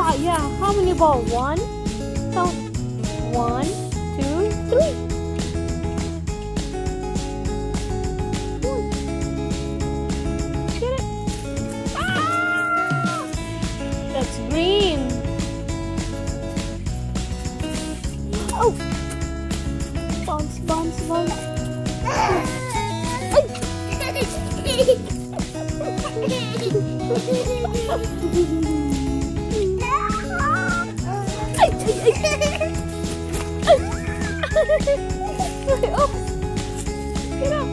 yeah, yeah. How many balls? One. Count. One, two, three. Get it? Ah! That's green. Oh! Bounce, bounce, bounce. oh, get up.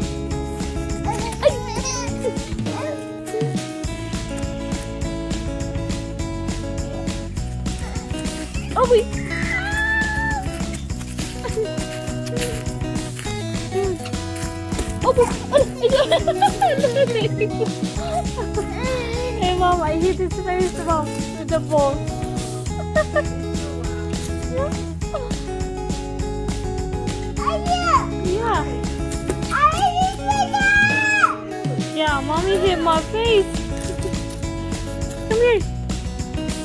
Oh, wait. Oh, hey, mom, I hit his face, mom, with the ball. yeah. Yeah, mommy hit my face. Come here.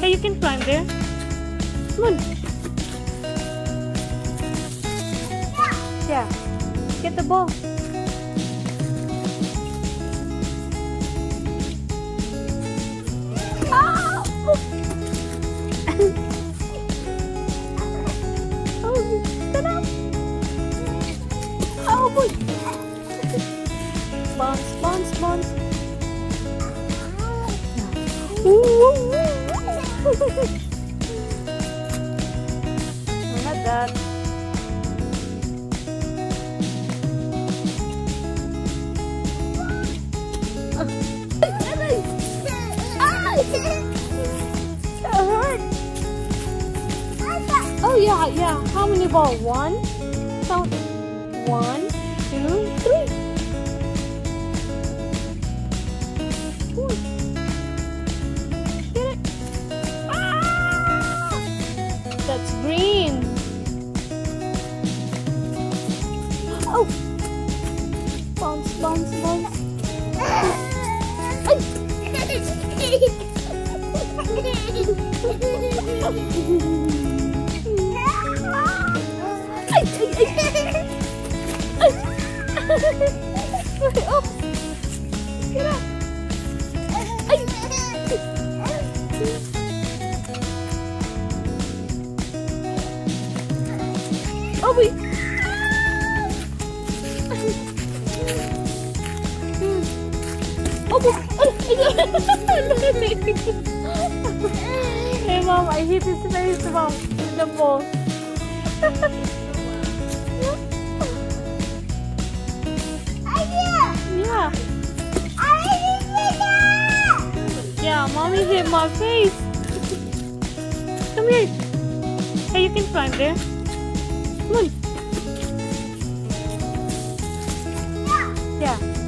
Hey, you can climb there. Come on. Yeah. Get the ball. That. Oh yeah, yeah. How many ball? One. Count. One, oh. Get hey, mom, I hit his face, mom, with the ball. yeah. Yeah, mommy hit my face. Come here. Hey, you can climb there. Come on. Yeah. Get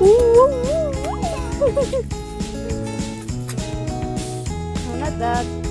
Ooh, ooh. no, not that.